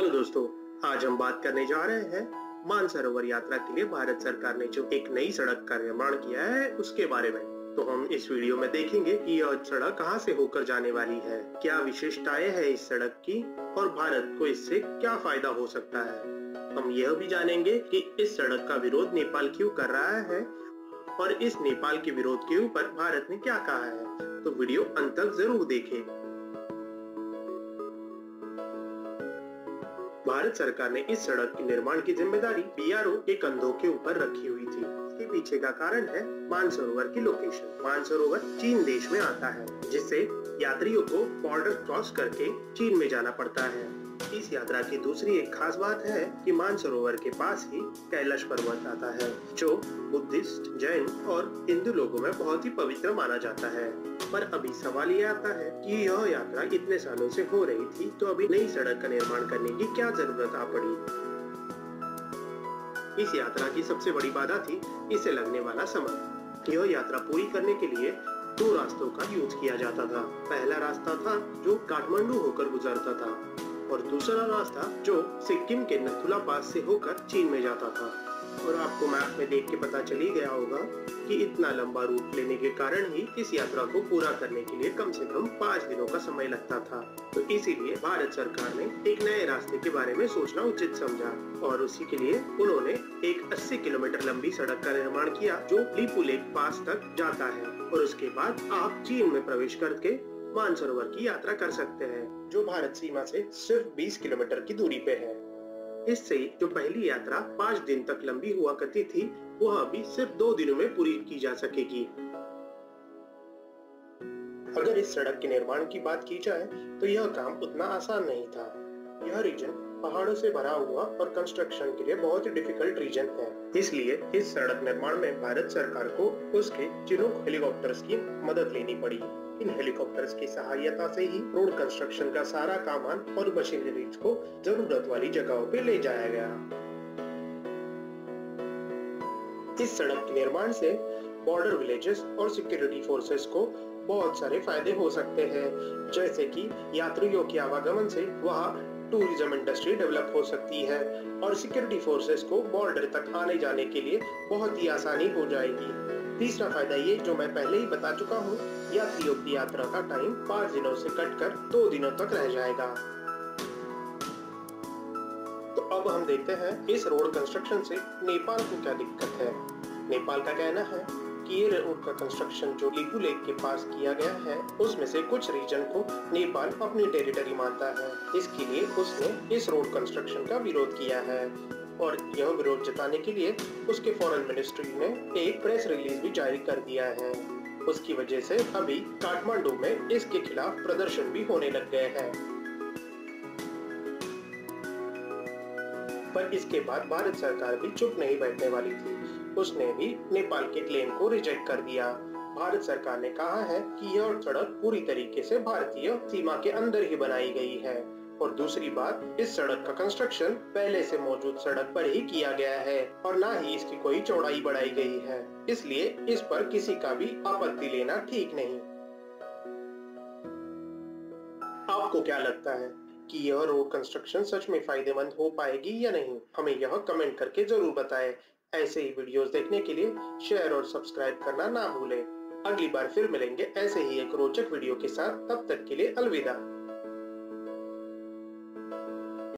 Hello दोस्तों, आज हम बात करने जा रहे हैं मानसरोवर यात्रा के लिए भारत सरकार ने जो एक नई सड़क का निर्माण किया है, उसके बारे में। तो हम इस वीडियो में देखेंगे कि यह सड़क कहाँ से होकर जाने वाली है, क्या विशेषताएँ है इस सड़क की, और भारत को इससे क्या फ़ायदा हो सकता है। हम यह भी जानेंगे कि इस सड़क का विरोध नेपाल क्यों कर रहा है, और इस नेपाल के विरोध के ऊपर भारत ने क्या कहा है। तो वीडियो अंत तक ज़रूर देखें। भारत सरकार ने इस सड़क के निर्माण की ज़िम्मेदारी बीआरओ के कंधों के ऊपर रखी हुई थी। इसके पीछे का कारण है मानसरोवर की लोकेशन मानसरोवर चीन देश में आता है, जिससे यात्रियों को बॉर्डर क्रॉस करके चीन में जाना पड़ता है। इस यात्रा की दूसरी एक खास बात है कि मानसरोवर के पास ही कैलाश पर्वत आता है, जो बुद्धिस्ट, जैन और हिंदू लोगों में बहुत ही पवित्र माना जाता है। पर अभी सवाल ये आता है कि यह यात्रा इतने सालों से हो रही थी तो अभी नई सड़क का निर्माण करने की क्या ज़रूरत आ पड़ी? इस यात्रा की सबसे बड़ी बाधा थी इसे लगने वाला समय। यह यात्रा पूरी करने के लिए दो रास्तों का यूज़ किया जाता था। पहला रास्ता था जो काठमांडू होकर गुजरता था और दूसरा रास्ता जो सिक्किम के नथुला पास से होकर चीन में जाता था। और आपको मैप में देख के पता चल ही गया होगा कि इतना लंबा रूट लेने के कारण ही इस यात्रा को पूरा करने के लिए कम से कम पाँच दिनों का समय लगता था। तो इसीलिए भारत सरकार ने एक नए रास्ते के बारे में सोचना उचित समझा और उसी के लिए उन्होंने एक 80 किलोमीटर लंबी सड़क का निर्माण किया, जो लिपू लेक पास तक जाता है और उसके बाद आप चीन में प्रवेश करके मानसरोवर की यात्रा कर सकते हैं, जो भारत सीमा से सिर्फ़ 20 किलोमीटर की दूरी पे है। इससे जो पहली यात्रा पाँच दिन तक लंबी हुआ करती थी, वह अभी सिर्फ़ दो दिनों में पूरी की जा सकेगी। अगर इस सड़क के निर्माण की बात की जाए तो यह काम उतना आसान नहीं था। यह रीजन पहाड़ों से भरा हुआ और कंस्ट्रक्शन के लिए बहुत ही डिफ़िकल्ट रीजन है। इसलिए इस सड़क निर्माण में भारत सरकार को उसके चिनूक हेलीकॉप्टर की मदद लेनी पड़ी। इन हेलीकॉप्टर्स की सहायता से ही रोड कंस्ट्रक्शन का सारा कामान और मशीनरीज को ज़रूरत वाली जगहों पे ले जाया गया। इस सड़क के निर्माण से बॉर्डर विलेजेस और सिक्योरिटी फोर्सेस को बहुत सारे फ़ायदे हो सकते हैं, जैसे कि यात्रियों के आवागमन से वहाँ टूरिज़्म इंडस्ट्री डेवलप हो सकती है और सिक्योरिटी फोर्सेस को बॉर्डर तक आने जाने के लिए बहुत ही आसानी हो जाएगी। तीसरा फ़ायदा ये, जो मैं पहले ही बता चुका हूँ यात्रियों की यात्रा का टाइम पाँच दिनों से कटकर दो दिनों तक रह जाएगा। तो अब हम देखते हैं, इस रोड कंस्ट्रक्शन से नेपाल को क्या दिक्कत है? नेपाल का कहना है कि ये रोड का कंस्ट्रक्शन जो लिगू लेक के पास किया गया है, उसमें से कुछ रीजन को नेपाल अपनी टेरिटरी मानता है। इसके लिए उसने इस रोड कंस्ट्रक्शन का विरोध किया है। और यह विरोध जताने के लिए उसके फॉरेन मिनिस्ट्री ने एक प्रेस रिलीज़ भी जारी कर दिया है। उसकी वजह से अभी काठमांडू में इसके खिलाफ प्रदर्शन भी होने लग गए हैं। पर इसके बाद भारत सरकार भी चुप नहीं बैठने वाली थी। उसने भी नेपाल के क्लेम को रिजेक्ट कर दिया। भारत सरकार ने कहा है कि यह सड़क पूरी तरीके से भारतीय सीमा के अंदर ही बनाई गई है। और दूसरी बात, इस सड़क का कंस्ट्रक्शन पहले से मौजूद सड़क पर ही किया गया है और न ही इसकी कोई चौड़ाई बढ़ाई गई है। इसलिए इस पर किसी का भी आपत्ति लेना ठीक नहीं। आपको क्या लगता है कि यह रोड कंस्ट्रक्शन सच में फ़ायदेमंद हो पाएगी या नहीं? हमें यह कमेंट करके ज़रूर बताएँ। ऐसे ही वीडियोस देखने के लिए शेयर और सब्सक्राइब करना ना भूलें। अगली बार फिर मिलेंगे ऐसे ही एक रोचक वीडियो के साथ तब तक के लिए अलविदा